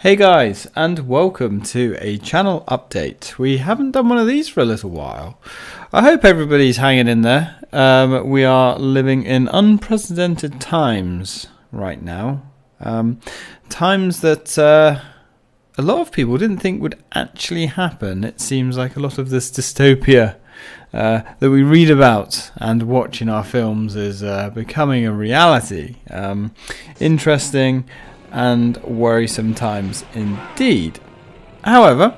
Hey guys, and welcome to a channel update. We haven't done one of these for a little while. I hope everybody's hanging in there. Um, we are living in unprecedented times right now. Um, times that uh, a lot of people didn't think would actually happen. It seems like a lot of this dystopia uh, that we read about and watch in our films is uh, becoming a reality. Um, interesting and worrisome times indeed. However,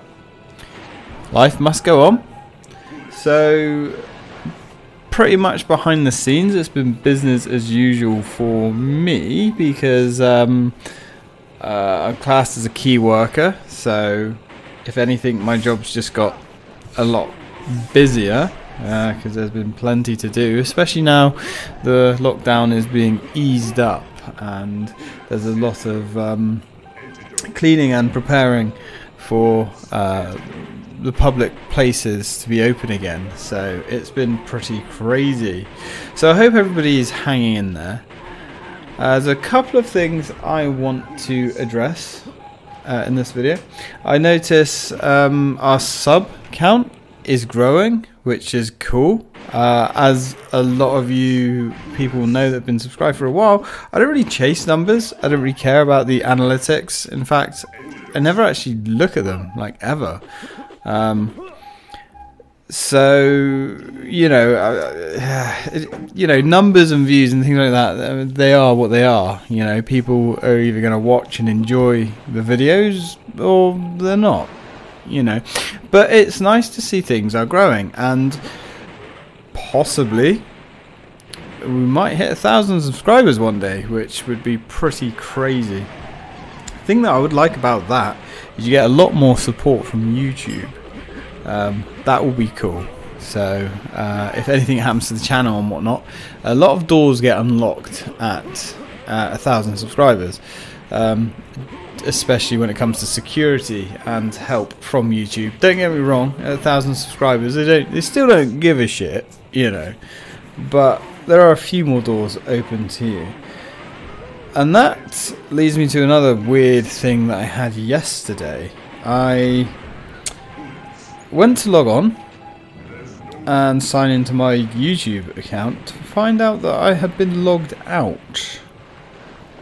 life must go on. So, pretty much behind the scenes, it's been business as usual for me because um, uh, I'm classed as a key worker. So, if anything, my job's just got a lot busier because uh, there's been plenty to do, especially now the lockdown is being eased up and there's a lot of um, cleaning and preparing for uh, the public places to be open again. So it's been pretty crazy. So I hope everybody is hanging in there. Uh, there's a couple of things I want to address uh, in this video. I notice um, our sub count is growing, which is cool. Uh, as a lot of you people know that have been subscribed for a while, I don't really chase numbers. I don't really care about the analytics. In fact, I never actually look at them, like ever. Um, so you know, uh, you know, numbers and views and things like that. They are what they are. You know, people are either going to watch and enjoy the videos or they're not. You know, but it's nice to see things are growing and possibly we might hit a thousand subscribers one day, which would be pretty crazy. The thing that I would like about that is you get a lot more support from YouTube. Um, that will be cool. So uh, if anything happens to the channel and whatnot, a lot of doors get unlocked at uh, a thousand subscribers. Um, especially when it comes to security and help from YouTube. Don't get me wrong, a thousand subscribers, they don't, they still don't give a shit, you know. But there are a few more doors open to you. And that leads me to another weird thing that I had yesterday. I went to log on and sign into my YouTube account to find out that I had been logged out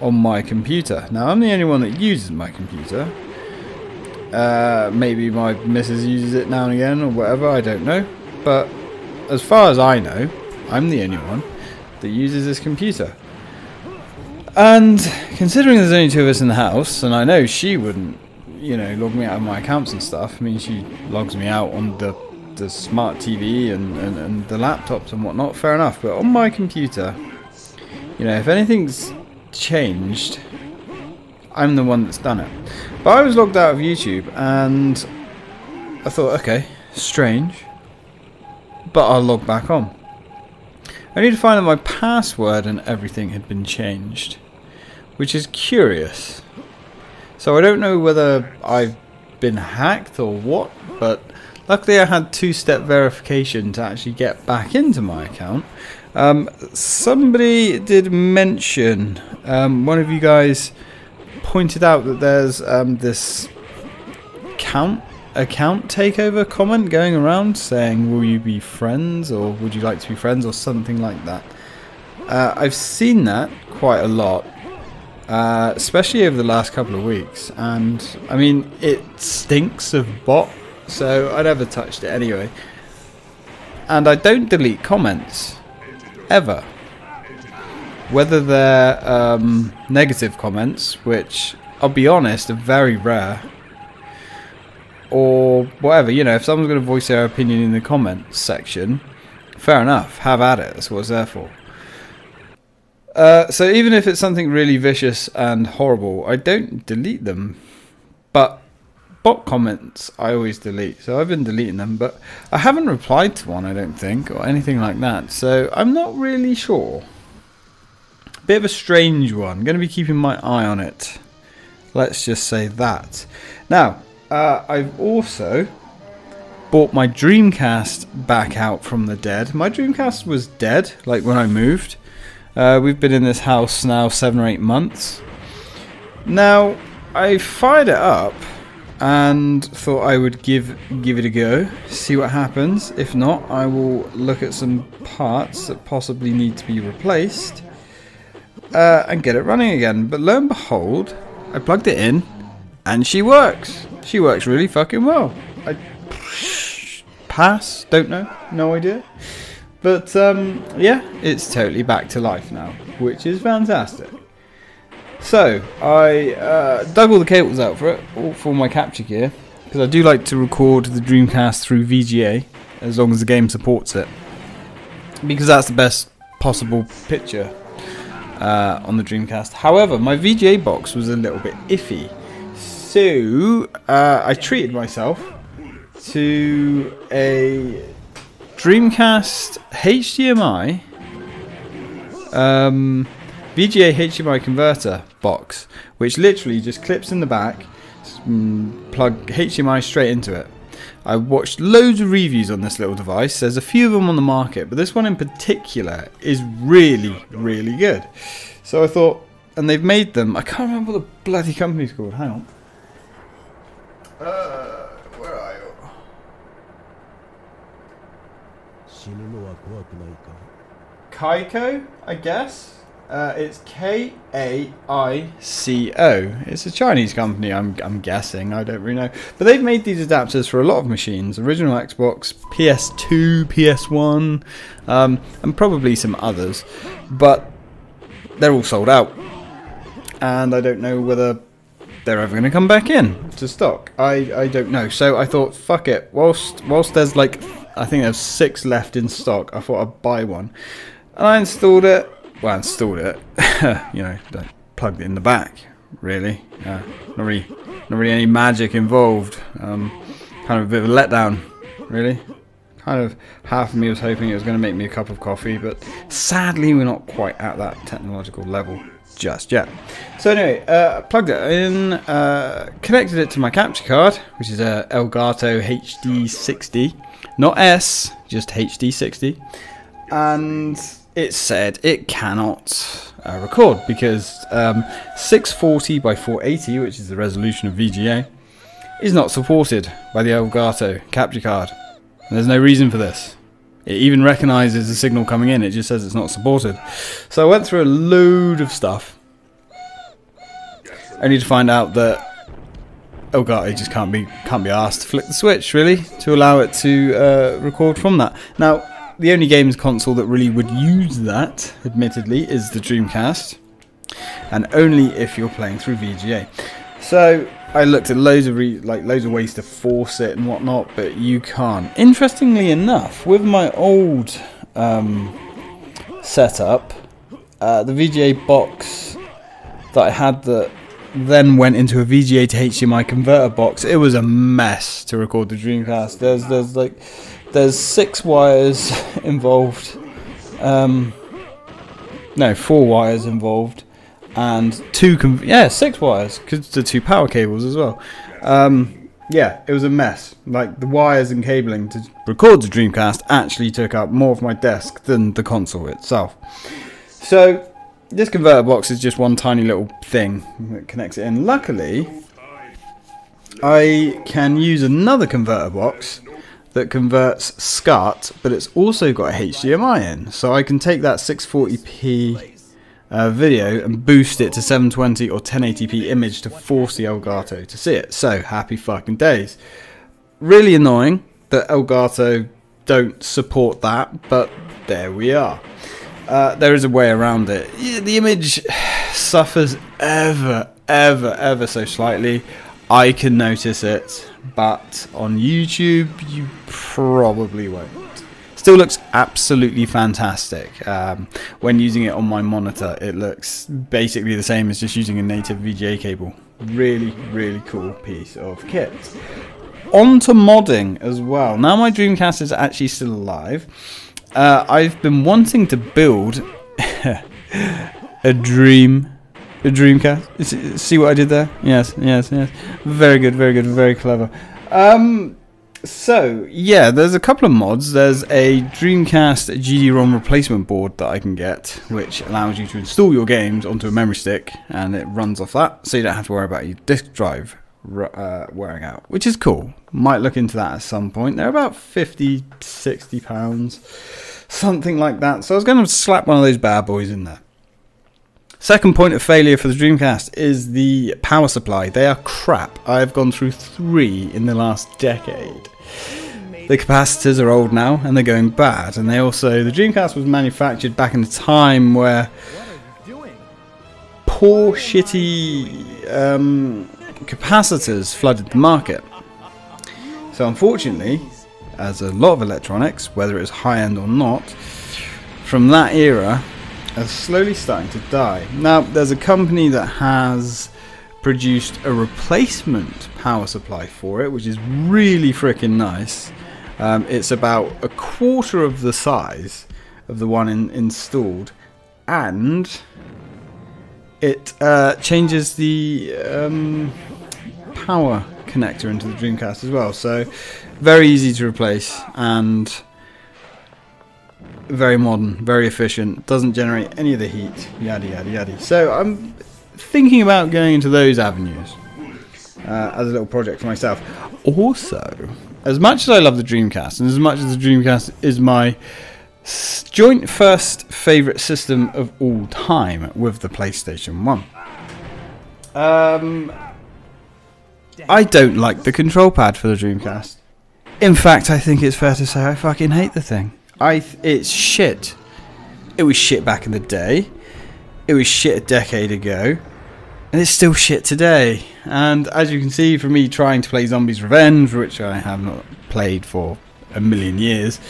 on my computer. Now, I'm the only one that uses my computer. Uh, maybe my missus uses it now and again or whatever, I don't know. But as far as I know, I'm the only one that uses this computer. And considering there's only two of us in the house, and I know she wouldn't, you know, log me out of my accounts and stuff. I mean, she logs me out on the the smart TV and, and, and the laptops and whatnot. Fair enough. But on my computer, you know, if anything's changed, I'm the one that's done it. But I was logged out of YouTube and I thought, okay, strange. But I'll log back on. I need to find that my password and everything had been changed. Which is curious. So I don't know whether I've been hacked or what, but luckily I had two-step verification to actually get back into my account. Um, somebody did mention, um, one of you guys pointed out that there's um, this count account takeover comment going around saying, "Will you be friends?" or "Would you like to be friends?" or something like that. Uh, I've seen that quite a lot, uh, especially over the last couple of weeks, and I mean it stinks of bot, so I never touched it anyway. And I don't delete comments ever. Whether they're um, negative comments, which I'll be honest, are very rare, or whatever, you know, if someone's going to voice their opinion in the comments section, fair enough, have at it, that's what it's there for. Uh, so even if it's something really vicious and horrible, I don't delete them. But bot comments I always delete. So I've been deleting them, but I haven't replied to one, I don't think, or anything like that. So I'm not really sure. Bit of a strange one. Going to be keeping my eye on it. Let's just say that. Now, uh, I've also bought my Dreamcast back out from the dead. My Dreamcast was dead, like when I moved. Uh, we've been in this house now seven or eight months. Now, I fired it up and thought I would give give it a go, see what happens. If not, I will look at some parts that possibly need to be replaced uh, and get it running again. But lo and behold, I plugged it in and she works. She works really fucking well. I pass, don't know, no idea. But um, yeah, it's totally back to life now, which is fantastic. So I uh, dug all the cables out for it, all for my capture gear, because I do like to record the Dreamcast through VGA as long as the game supports it, because that's the best possible picture uh, on the Dreamcast. However, my VGA box was a little bit iffy, so uh, I treated myself to a Dreamcast HDMI um, VGA HDMI converter box, which literally just clips in the back, mm, plug HDMI straight into it. I watched loads of reviews on this little device. There's a few of them on the market, but this one in particular is really, really good. So I thought, and they've made them. I can't remember what the bloody company's called. Hang on. Uh, where are you? Kaico, I guess. Uh, it's K A I C O. It's a Chinese company, I'm, I'm guessing. I don't really know. But they've made these adapters for a lot of machines original Xbox, PS2, PS1, um, and probably some others. But they're all sold out. And I don't know whether they're ever going to come back in to stock. I, I don't know. So I thought, fuck it. Whilst, whilst there's like, I think there's six left in stock, I thought I'd buy one. And I installed it well, I installed it, you know, plugged it in the back, really. Uh, not really, not really any magic involved. Um, kind of a bit of a letdown, really. Kind of half of me was hoping it was going to make me a cup of coffee, but sadly we're not quite at that technological level just yet. So anyway, uh, plugged it in, uh, connected it to my capture card, which is a Elgato HD60, not S, just HD60, and it said it cannot uh, record because um, 640 by 480, which is the resolution of VGA, is not supported by the Elgato capture card. And there's no reason for this. It even recognizes the signal coming in, it just says it's not supported. So I went through a load of stuff, only to find out that Elgato just can't be can't be asked to flick the switch really to allow it to uh, record from that. Now the only games console that really would use that, admittedly, is the Dreamcast, and only if you're playing through VGA. So I looked at loads of like loads of ways to force it and whatnot, but you can't. Interestingly enough, with my old um, setup, uh, the VGA box that I had that then went into a VGA to HDMI converter box, it was a mess to record the Dreamcast. There's there's like there's six wires involved. Um, no, four wires involved, and two. yeah, six wires because the two power cables as well. Um, yeah, it was a mess. Like the wires and cabling to record the Dreamcast actually took up more of my desk than the console itself. So this converter box is just one tiny little thing that connects it in. Luckily, I can use another converter box that converts SCART, but it's also got HDMI in. So I can take that 640p uh, video and boost it to 720 or 1080p image to force the Elgato to see it. So happy fucking days. Really annoying that Elgato don't support that, but there we are. Uh, there is a way around it. The image suffers ever, ever, ever so slightly. I can notice it, but on YouTube, you probably won't. Still looks absolutely fantastic. Um, when using it on my monitor, it looks basically the same as just using a native VGA cable. Really, really cool piece of kit. On to modding as well. Now my Dreamcast is actually still alive. Uh, I've been wanting to build a dream a Dreamcast. See what I did there? Yes, yes, yes. Very good, very good, very clever. Um, so yeah, there's a couple of mods. There's a Dreamcast GD-ROM replacement board that I can get, which allows you to install your games onto a memory stick, and it runs off that, so you don't have to worry about your disk drive uh, wearing out, which is cool. Might look into that at some point. They're about 50, 60 pounds, something like that. So I was going to slap one of those bad boys in there. Second point of failure for the Dreamcast is the power supply. They are crap. I've gone through three in the last decade. The capacitors are old now and they're going bad. And they also, the Dreamcast was manufactured back in a time where poor, shitty um, capacitors flooded the market. So, unfortunately, as a lot of electronics, whether it's high end or not, from that era, are slowly starting to die. Now, there's a company that has produced a replacement power supply for it, which is really freaking nice. Um, it's about a quarter of the size of the one in, installed, and it uh, changes the um, power connector into the Dreamcast as well. So, very easy to replace and very modern, very efficient, doesn't generate any of the heat, yada yada yada. So I'm thinking about going into those avenues uh, as a little project for myself. Also, as much as I love the Dreamcast, and as much as the Dreamcast is my joint first favorite system of all time with the PlayStation 1. Um, I don't like the control pad for the Dreamcast. In fact, I think it's fair to say I fucking hate the thing. I it's shit. It was shit back in the day. It was shit a decade ago. And it's still shit today. And as you can see from me trying to play Zombies Revenge, which I have not played for a million years,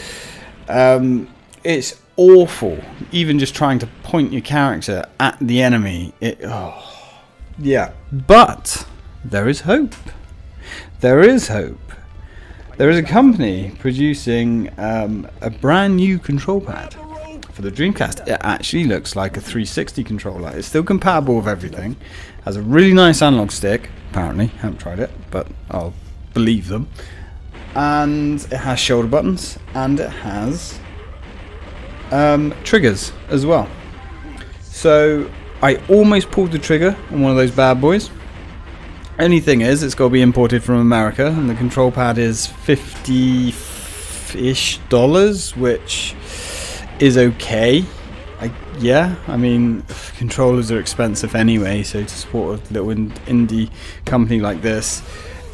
um, it's awful. Even just trying to point your character at the enemy. It, oh, yeah. But there is hope. There is hope. There is a company producing um, a brand new control pad for the Dreamcast. It actually looks like a 360 controller. It's still compatible with everything. Has a really nice analog stick. Apparently, haven't tried it, but I'll believe them. And it has shoulder buttons, and it has um, triggers as well. So I almost pulled the trigger on one of those bad boys. Only thing is, it's got to be imported from America, and the control pad is 50 ish dollars, which is okay. I, yeah, I mean, controllers are expensive anyway, so to support a little indie company like this,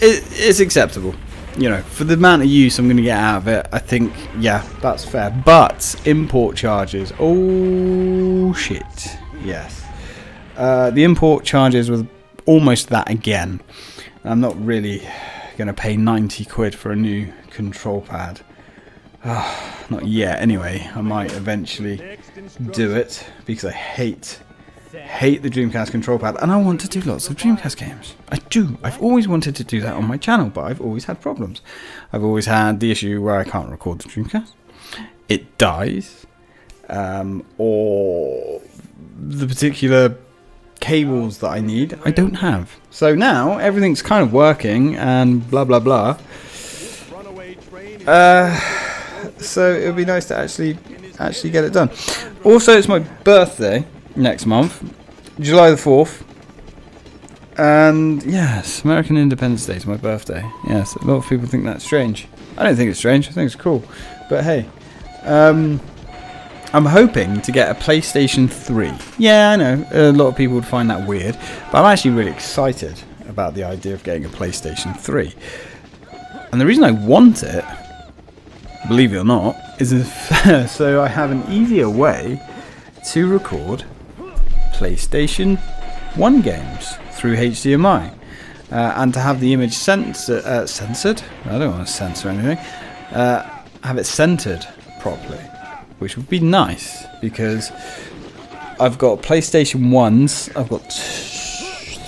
it, it's acceptable you know, for the amount of use I'm going to get out of it, I think, yeah, that's fair. But import charges, oh shit, yes. Uh, the import charges were almost that again. I'm not really going to pay 90 quid for a new control pad. Uh, not yet, anyway. I might eventually do it because I hate hate the Dreamcast control pad, and I want to do lots of Dreamcast games. I do. I've always wanted to do that on my channel, but I've always had problems. I've always had the issue where I can't record the Dreamcast. It dies, um, or the particular cables that I need I don't have. So now everything's kind of working, and blah blah blah. Uh, so it would be nice to actually actually get it done. Also, it's my birthday next month, July the 4th. And yes, American Independence Day is my birthday. Yes, a lot of people think that's strange. I don't think it's strange, I think it's cool. But hey, um, I'm hoping to get a PlayStation 3. Yeah, I know, a lot of people would find that weird, but I'm actually really excited about the idea of getting a PlayStation 3. And the reason I want it, believe it or not, is so I have an easier way to record PlayStation 1 games through HDMI. Uh, and to have the image uh, censored, I don't want to censor anything, uh, have it centered properly, which would be nice because I've got PlayStation 1s, I've got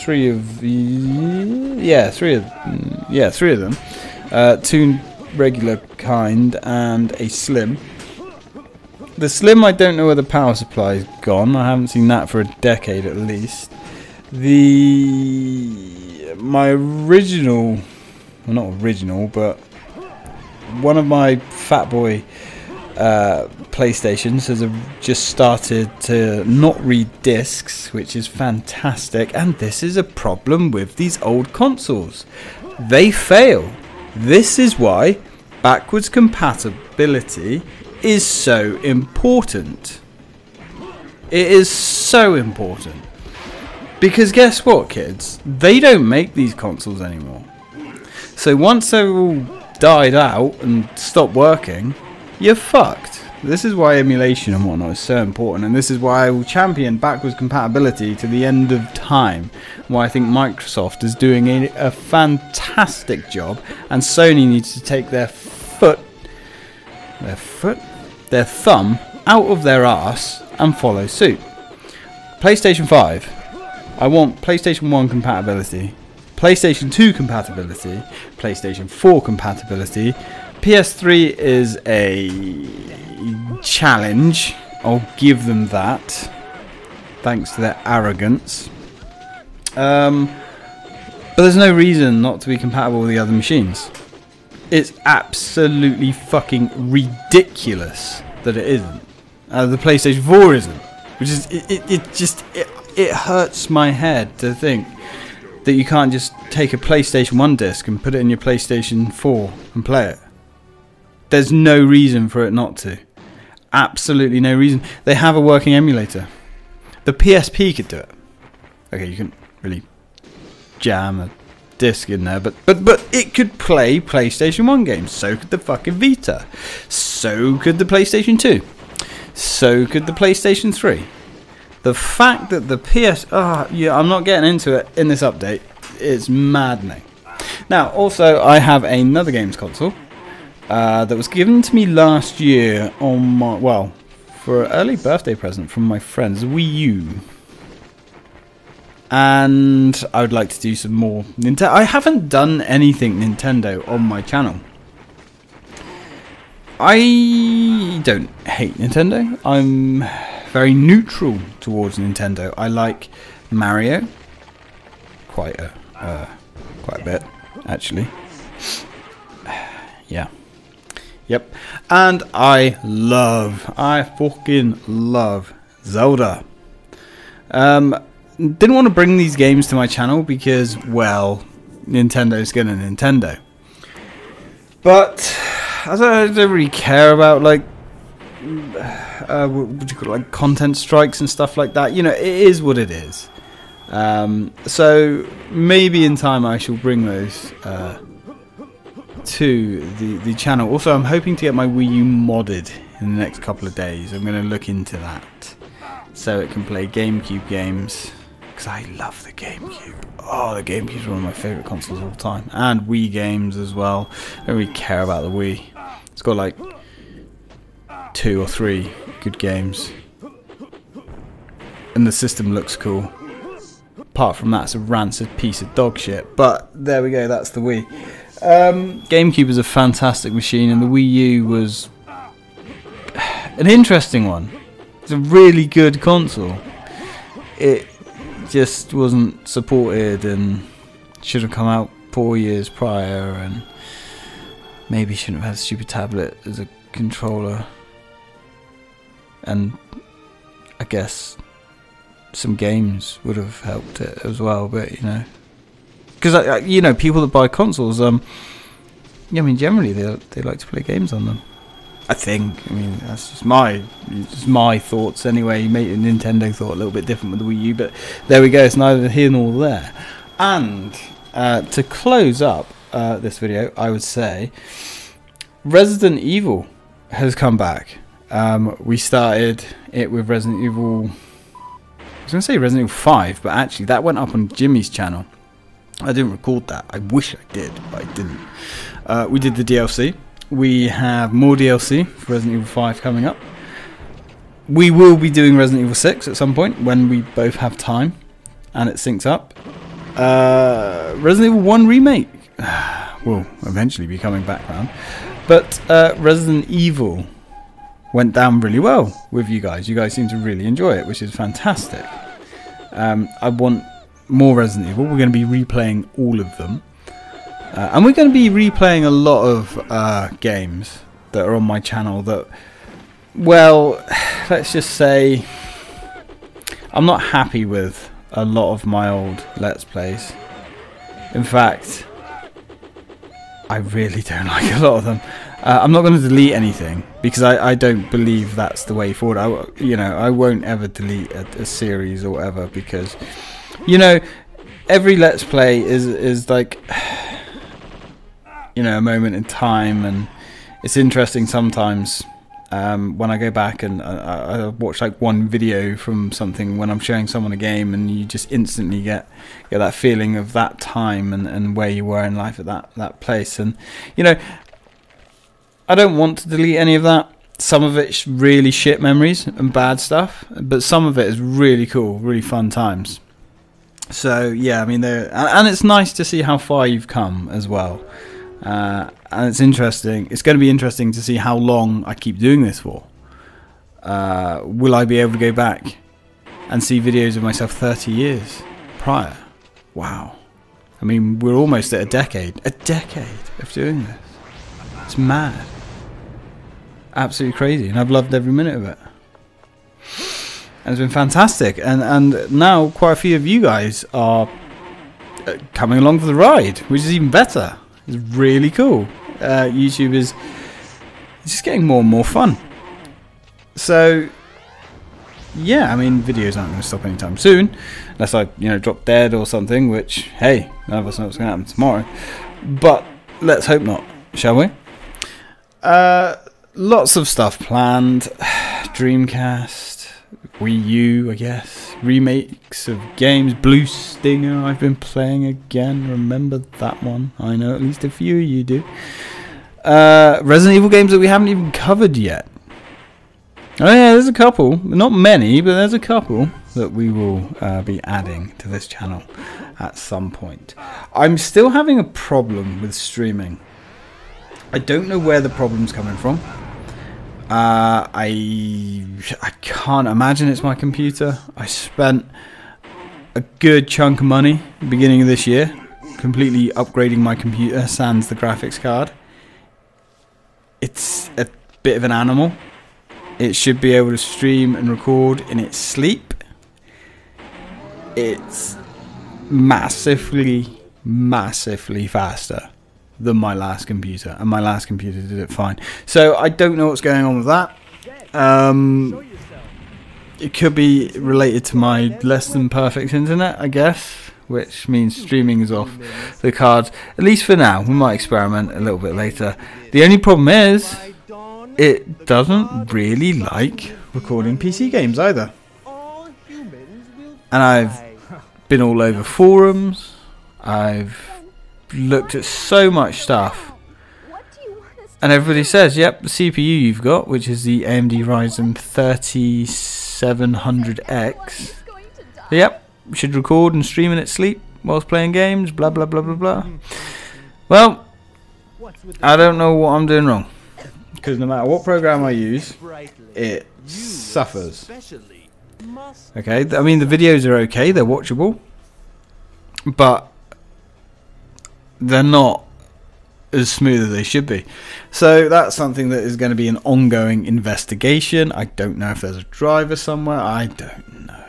three of yeah, three of yeah, three of them, uh, two regular kind and a slim the Slim, I don't know where the power supply is gone. I haven't seen that for a decade at least. The my original, well not original, but one of my fat boy uh, PlayStations uh, just started to not read discs, which is fantastic. And this is a problem with these old consoles. They fail. This is why backwards compatibility is so important. It is so important. Because guess what, kids? They don't make these consoles anymore. So once they're all died out and stopped working, you're fucked. This is why emulation and whatnot is so important, and this is why I will champion backwards compatibility to the end of time. Why I think Microsoft is doing a, a fantastic job, and Sony needs to take their foot, their foot, their thumb out of their ass and follow suit. PlayStation 5. I want PlayStation 1 compatibility, PlayStation 2 compatibility, PlayStation 4 compatibility, PS3 is a challenge. I'll give them that. Thanks to their arrogance. Um, but there's no reason not to be compatible with the other machines. It's absolutely fucking ridiculous that it isn't. Uh, the PlayStation 4 isn't. Which is, it, it, it just, it, it hurts my head to think that you can't just take a PlayStation 1 disc and put it in your PlayStation 4 and play it. There's no reason for it not to. Absolutely no reason. They have a working emulator. The PSP could do it. Okay, you can really jam a disc in there, but but but it could play PlayStation 1 games. So could the fucking Vita. So could the PlayStation 2. So could the PlayStation 3. The fact that the PS ah oh, yeah, I'm not getting into it in this update. It's maddening. Now, also I have another games console uh, that was given to me last year on my well for an early birthday present from my friends Wii U. And I would like to do some more Nintendo. I haven't done anything Nintendo on my channel. I don't hate Nintendo. I'm very neutral towards Nintendo. I like Mario quite a uh, quite a bit actually. yeah. Yep. And I love, I fucking love Zelda. Um, didn't want to bring these games to my channel because, well, Nintendo's gonna Nintendo. But I don't, I don't really care about like uh, what you call it, like content strikes and stuff like that. You know, it is what it is. Um, so maybe in time I shall bring those uh, to the, the channel. Also, I'm hoping to get my Wii U modded in the next couple of days. I'm going to look into that so it can play GameCube games because I love the GameCube. Oh, the GameCube is one of my favourite consoles of all time, and Wii games as well. I don't really care about the Wii. It's got like two or three good games, and the system looks cool. Apart from that, it's a rancid piece of dog shit. But there we go. That's the Wii. Um, GameCube is a fantastic machine, and the Wii U was an interesting one. It's a really good console. It just wasn't supported and should have come out four years prior, and maybe shouldn't have had a stupid tablet as a controller. And I guess some games would have helped it as well, but you know because you know people that buy consoles, um, yeah, I mean generally they they like to play games on them. I think. I mean that's just my just my thoughts anyway. Nintendo thought a little bit different with the Wii U, but there we go. It's neither here nor there. And uh, to close up uh, this video, I would say Resident Evil has come back. Um, we started it with Resident Evil. I was going to say Resident Evil 5, but actually that went up on Jimmy's channel. I didn't record that. I wish I did, but I didn't. Uh, we did the DLC. We have more DLC for Resident Evil 5 coming up. We will be doing Resident Evil 6 at some point when we both have time and it syncs up. Uh, Resident Evil 1 Remake will eventually be coming back around. But uh, Resident Evil went down really well with you guys. You guys seem to really enjoy it, which is fantastic. Um, I want more Resident Evil. We're going to be replaying all of them. Uh, and we're going to be replaying a lot of uh, games that are on my channel that, well, let's just say I'm not happy with a lot of my old Let's Plays. In fact, I really don't like a lot of them. Uh, I'm not going to delete anything because I, I don't believe that's the way forward. I, you know, I won't ever delete a, a series or whatever because, you know, every Let's Play is is like, you know, a moment in time, and it's interesting sometimes um, when I go back and I, I, watch like one video from something when I'm showing someone a game, and you just instantly get get that feeling of that time and, and where you were in life at that that place. And you know, I don't want to delete any of that. Some of it's really shit memories and bad stuff, but some of it is really cool, really fun times. So yeah, I mean, and it's nice to see how far you've come as well. Uh, and it's interesting. It's going to be interesting to see how long I keep doing this for. Uh, will I be able to go back and see videos of myself 30 years prior? Wow. I mean, we're almost at a decade. A decade of doing this. It's mad. Absolutely crazy. And I've loved every minute of it. And it's been fantastic. And, and now quite a few of you guys are uh, coming along for the ride, which is even better. It's really cool. Uh, YouTube is just getting more and more fun. So, yeah, I mean, videos aren't going to stop anytime soon, unless I, you know, drop dead or something. Which, hey, none of us know what's going to happen tomorrow. But let's hope not, shall we? Uh, lots of stuff planned. Dreamcast, Wii U, I guess. Remakes of games. Blue Stinger, I've been playing again. Remember that one? I know at least a few of you do. Uh, Resident Evil games that we haven't even covered yet. Oh yeah, there's a couple. Not many, but there's a couple that we will uh, be adding to this channel at some point. I'm still having a problem with streaming. I don't know where the problem's coming from. Uh, I I can't imagine it's my computer. I spent a good chunk of money beginning of this year completely upgrading my computer sans the graphics card. It's a bit of an animal. It should be able to stream and record in its sleep. It's massively, massively faster than my last computer, and my last computer did it fine. So I don't know what's going on with that. Um, it could be related to my less than perfect internet, I guess, which means streaming is off the cards, at least for now. We might experiment a little bit later. The only problem is, it doesn't really like recording PC games either. And I've been all over forums. I've looked at so much stuff. And everybody says, yep, the CPU you've got, which is the AMD Ryzen 3700X. Yep, should record and stream in its sleep whilst playing games, blah, blah, blah, blah, blah. Well, I don't know what I'm doing wrong. Because no matter what program I use, it suffers. Okay, I mean, the videos are okay, they're watchable. But they're not as smooth as they should be. So that's something that is going to be an ongoing investigation. I don't know if there's a driver somewhere. I don't know.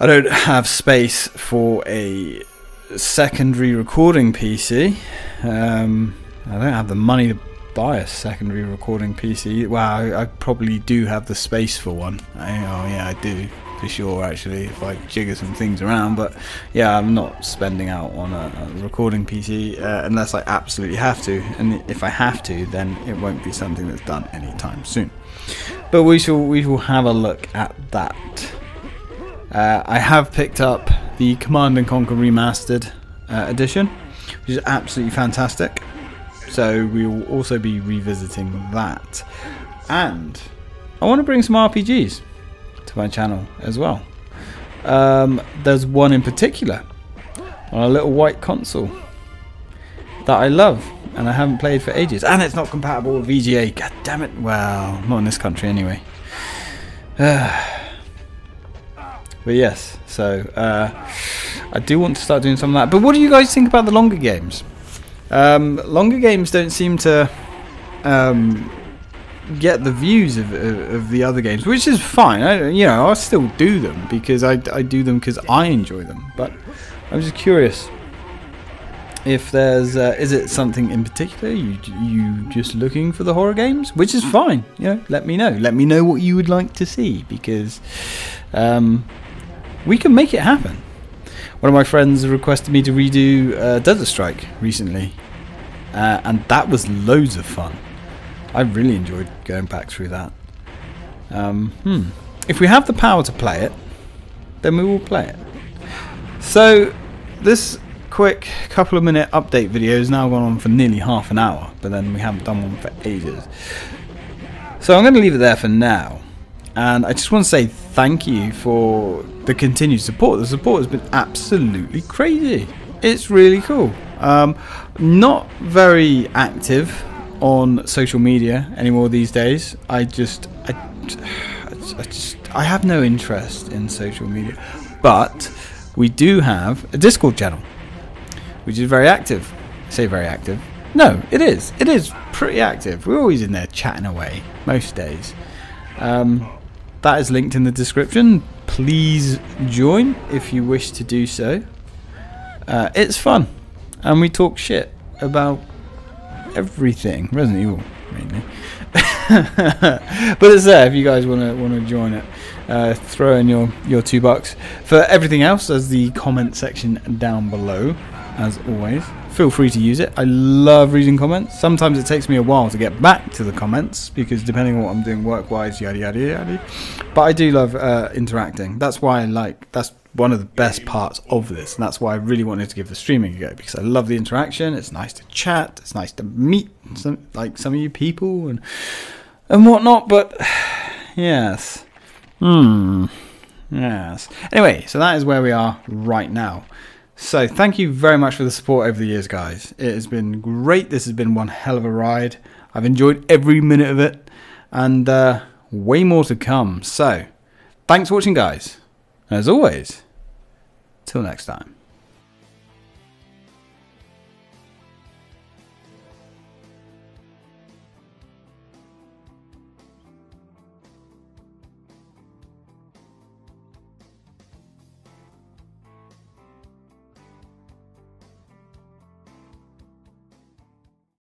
I don't have space for a secondary recording PC. Um, I don't have the money to buy a secondary recording PC. Well, I, I probably do have the space for one. I, oh yeah, I do for sure actually if I jigger some things around but yeah I'm not spending out on a, a recording PC uh, unless I absolutely have to and if I have to then it won't be something that's done anytime soon. But we shall we will have a look at that. Uh, I have picked up the Command and Conquer Remastered uh, edition which is absolutely fantastic. So we will also be revisiting that. And I want to bring some RPGs to my channel as well. Um, there's one in particular on a little white console that I love and I haven't played for ages. And it's not compatible with VGA. God damn it. Well, not in this country anyway. but yes, so uh, I do want to start doing some of that. But what do you guys think about the longer games? Um, longer games don't seem to um, get the views of, of, of the other games, which is fine. I, you know, I still do them because I, I do them because I enjoy them. But I'm just curious if there's uh, is it something in particular you you just looking for the horror games, which is fine. You know, let me know. Let me know what you would like to see because um, we can make it happen. One of my friends requested me to redo uh, Desert Strike recently, uh, and that was loads of fun. I really enjoyed going back through that. Um, hmm. If we have the power to play it, then we will play it. So, this quick couple of minute update video has now gone on for nearly half an hour, but then we haven't done one for ages. So I'm going to leave it there for now. And I just want to say thank you for the continued support. The support has been absolutely crazy. It's really cool. Um, not very active on social media anymore these days. I just, I, I just, I have no interest in social media. But we do have a Discord channel, which is very active. I say very active. No, it is. It is pretty active. We're always in there chatting away most days. Um, that is linked in the description. Please join if you wish to do so. Uh, it's fun, and we talk shit about everything. Resident Evil, mainly. but it's there if you guys want to want to join it. Uh, throw in your your two bucks for everything else. There's the comment section down below, as always feel free to use it. I love reading comments. Sometimes it takes me a while to get back to the comments because depending on what I'm doing work wise, yada yada yada. But I do love uh, interacting. That's why I like. That's one of the best parts of this, and that's why I really wanted to give the streaming a go because I love the interaction. It's nice to chat. It's nice to meet some like some of you people and and whatnot. But yes, hmm, yes. Anyway, so that is where we are right now. So, thank you very much for the support over the years, guys. It has been great. This has been one hell of a ride. I've enjoyed every minute of it, and uh, way more to come. So, thanks for watching, guys. And as always, till next time.